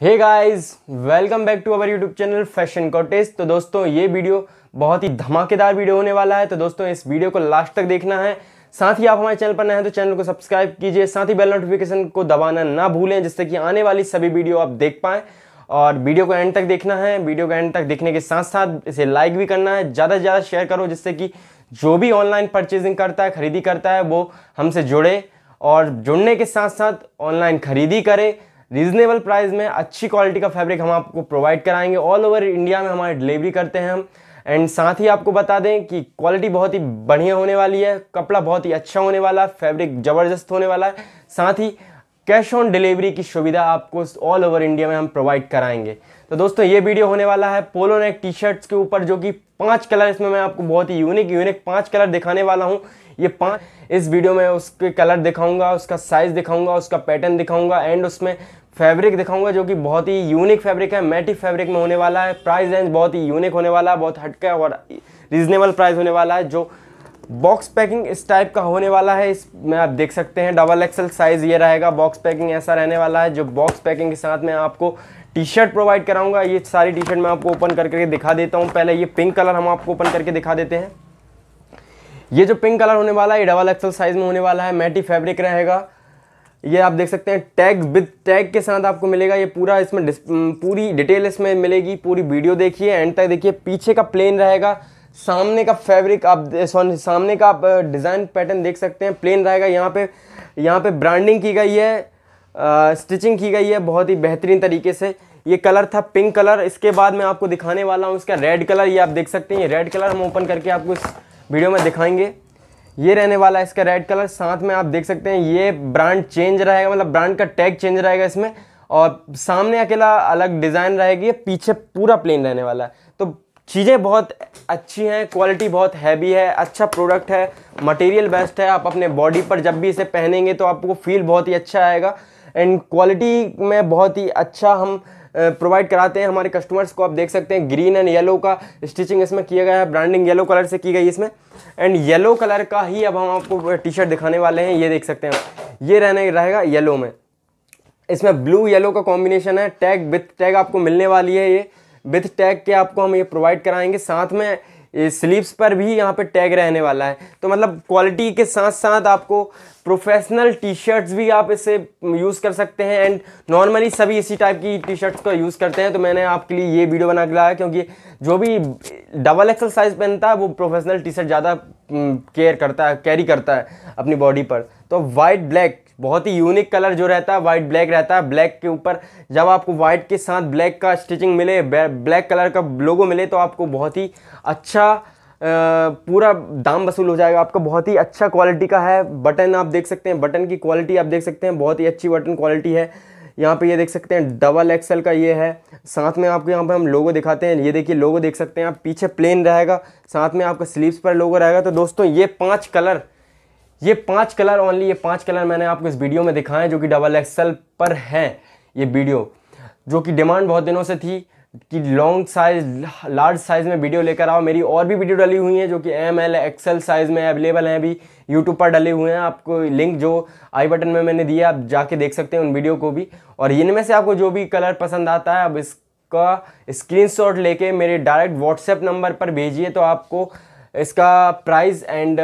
Hey guys welcome back to our YouTube channel fashion cottage तो दोस्तों, ये video बहुत ही धमाकेदार वीडियो होने वाला है। तो दोस्तों, इस वीडियो को लास्ट तक देखना है। साथ ही आप हमारे चैनल पर नए हैं तो चैनल को सब्सक्राइब कीजिए। साथ ही बेल नोटिफिकेशन को दबाना ना भूलें, जिससे कि आने वाली सभी वीडियो आप देख पाएँ। और वीडियो को एंड तक देखना है। वीडियो को एंड तक देखने के साथ साथ इसे लाइक भी करना है। ज़्यादा से ज़्यादा शेयर करो, जिससे कि जो भी ऑनलाइन परचेजिंग करता है, खरीदी करता है, वो हमसे जुड़े। और जुड़ने के साथ साथ ऑनलाइन खरीदी करे। रीजनेबल प्राइस में अच्छी क्वालिटी का फैब्रिक हम आपको प्रोवाइड कराएँगे ऑल ओवर इंडिया में हमारी डिलीवरी करते हैं हम। एंड साथ ही आपको बता दें कि क्वालिटी बहुत ही बढ़िया होने वाली है, कपड़ा बहुत ही अच्छा होने वाला है फैब्रिक ज़बरदस्त होने वाला है। साथ ही कैश ऑन डिलीवरी की सुविधा आपको ऑल ओवर इंडिया में हम प्रोवाइड कराएँगे। तो दोस्तों, ये वीडियो होने वाला है पोलो नेक टी शर्ट्स के ऊपर, जो कि पाँच कलर इसमें मैं आपको बहुत ही यूनिक यूनिक पाँच कलर दिखाने वाला हूँ। ये पाँच, इस वीडियो में उसके कलर दिखाऊँगा, उसका साइज़ दिखाऊँगा, उसका पैटर्न दिखाऊँगा एंड उसमें फैब्रिक दिखाऊँगा, जो कि बहुत ही यूनिक फैब्रिक है मैटिक फैब्रिक में होने वाला है प्राइस रेंज बहुत ही यूनिक होने वाला है, बहुत हटका और रीजनेबल प्राइस होने वाला है, जो बॉक्स पैकिंग इस टाइप का होने वाला है इसमें आप देख सकते हैं डबल एक्सल साइज़ ये रहेगा बॉक्स पैकिंग ऐसा रहने वाला है, जो बॉक्स पैकिंग के साथ में आपको टी शर्ट प्रोवाइड कराऊँगा, ये सारी टी शर्ट मैं आपको ओपन करके दिखा देता हूँ। पहले ये पिंक कलर हम आपको ओपन करके दिखा देते हैं। ये जो पिंक कलर होने वाला है, ये डबल एक्सल साइज़ में होने वाला है मैटी फैब्रिक रहेगा। ये आप देख सकते हैं टैग विद टैग के साथ आपको मिलेगा। ये पूरा इसमें पूरी डिटेल इसमें मिलेगी, पूरी वीडियो देखिए एंड तक देखिए, पीछे का प्लेन रहेगा, सामने का फैब्रिक आप सॉरी सामने का आप डिज़ाइन पैटर्न देख सकते हैं। प्लेन रहेगा, यहाँ पे यहाँ पे ब्रांडिंग की गई है स्टिचिंग की गई है, बहुत ही बेहतरीन तरीके से। ये कलर था पिंक कलर इसके बाद मैं आपको दिखाने वाला हूँ, इसका रेड कलर ये आप देख सकते हैं। ये रेड कलर हम ओपन करके आपको वीडियो में दिखाएँगे। ये रहने वाला है इसका रेड कलर साथ में आप देख सकते हैं, ये ब्रांड चेंज रहेगा मतलब ब्रांड का टैग चेंज रहेगा इसमें। और सामने अकेला अलग डिज़ाइन रहेगी पीछे पूरा प्लेन रहने वाला है। तो चीज़ें बहुत अच्छी हैं क्वालिटी बहुत हैवी है अच्छा प्रोडक्ट है मटेरियल बेस्ट है। आप अपने बॉडी पर जब भी इसे पहनेंगे तो आपको फील बहुत ही अच्छा आएगा। एंड क्वालिटी में बहुत ही अच्छा हम प्रोवाइड कराते हैं हमारे कस्टमर्स को। आप देख सकते हैं ग्रीन एंड येलो का स्टिचिंग इसमें किया गया है। ब्रांडिंग येलो कलर से की गई इसमें। एंड येलो कलर का ही अब हम आपको टी शर्ट दिखाने वाले हैं। ये देख सकते हैं ये रहने, रहेगा येलो में। इसमें ब्लू येलो का कॉम्बिनेशन है। टैग विथ टैग आपको मिलने वाली है ये। विथ टैग के आपको हम ये प्रोवाइड कराएँगे। साथ में स्लीव्स पर भी यहाँ पे टैग रहने वाला है। तो मतलब क्वालिटी के साथ साथ आपको प्रोफेशनल टी शर्ट्स भी आप इसे यूज़ कर सकते हैं एंड नॉर्मली सभी इसी टाइप की टी शर्ट्स का यूज़ करते हैं। तो मैंने आपके लिए ये वीडियो बना के लाया क्योंकि जो भी डबल एक्सल साइज़ पहनता है, वो प्रोफेशनल टी शर्ट ज़्यादा केयर करता है कैरी करता है अपनी बॉडी पर। तो वाइट ब्लैक बहुत ही यूनिक कलर जो रहता है वाइट ब्लैक रहता है। ब्लैक के ऊपर जब आपको वाइट के साथ ब्लैक का स्टिचिंग मिले ब्लैक कलर का लोगो मिले तो आपको बहुत ही अच्छा पूरा दाम वसूल हो जाएगा। आपका बहुत ही अच्छा क्वालिटी का है। बटन आप देख सकते हैं। बटन की क्वालिटी आप देख सकते हैं। बहुत ही अच्छी बटन क्वालिटी है। यहाँ पे ये देख सकते हैं डबल एक्सल का ये है। साथ में आपको यहाँ पे हम लोगो दिखाते हैं। ये देखिए लोगो देख सकते हैं आप। पीछे प्लेन रहेगा। साथ में आपका स्लीव्स पर लोगो रहेगा। तो दोस्तों, ये पाँच कलर ये पाँच कलर ओनली ये पाँच कलर मैंने आपको इस वीडियो में दिखाए जो कि डबल एक्सएल पर हैं ये वीडियो जो कि डिमांड बहुत दिनों से थी कि लॉन्ग साइज़ लार्ज साइज़ में वीडियो लेकर आओ। मेरी और भी वीडियो डली हुई हैं जो कि एम एल एक्सएल साइज़ में अवेलेबल हैं अभी यूट्यूब पर डले हुए हैं। आपको लिंक जो आई बटन में मैंने दिया आप जाके देख सकते हैं उन वीडियो को भी। और इनमें से आपको जो भी कलर पसंद आता है अब इसका स्क्रीनशॉट लेके मेरे डायरेक्ट व्हाट्सएप नंबर पर भेजिए तो आपको इसका प्राइस एंड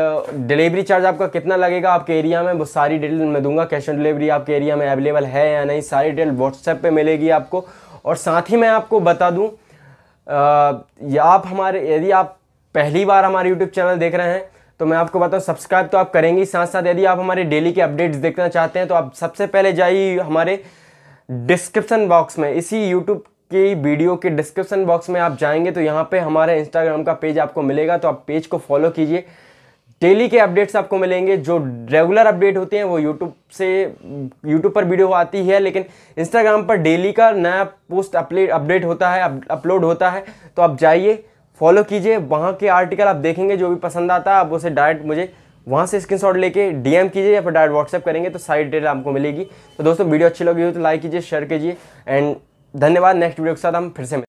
डिलीवरी चार्ज आपका कितना लगेगा आपके एरिया में? वो सारी डिटेल मैं दूँगा। कैश ऑन डिलीवरी आपके एरिया में अवेलेबल है या नहीं, सारी डिटेल व्हाट्सएप पे मिलेगी आपको। और साथ ही मैं आपको बता दूँ आप हमारे, यदि आप पहली बार हमारे यूट्यूब चैनल देख रहे हैं तो मैं आपको बताऊँ सब्सक्राइब तो आप करेंगे साथ साथ यदि आप हमारे डेली के अपडेट्स देखना चाहते हैं तो आप सबसे पहले जाइए हमारे डिस्क्रिप्शन बॉक्स में। इसी यूट्यूब की वीडियो के डिस्क्रिप्शन बॉक्स में आप जाएँगे तो यहाँ पे हमारे इंस्टाग्राम का पेज आपको मिलेगा तो आप पेज को फॉलो कीजिए। डेली के अपडेट्स आपको मिलेंगे, जो रेगुलर अपडेट होते हैं, वो यूट्यूब से यूट्यूब पर वीडियो आती है, लेकिन इंस्टाग्राम पर डेली का नया पोस्ट अपडेट अपडेट होता है अपलोड होता है तो आप जाइए फॉलो कीजिए। वहाँ के आर्टिकल आप देखेंगे, जो भी पसंद आता है, आप उसे डायरेक्ट मुझे वहाँ से स्क्रीनशॉट लेके डीएम कीजिए, या फिर डायरेक्ट व्हाट्सएप करेंगे तो सारी डिटेल आपको मिलेगी। तो दोस्तों, वीडियो अच्छी लगी हो तो लाइक कीजिए शेयर कीजिए एंड धन्यवाद नेक्स्ट वीडियो के साथ हम फिर से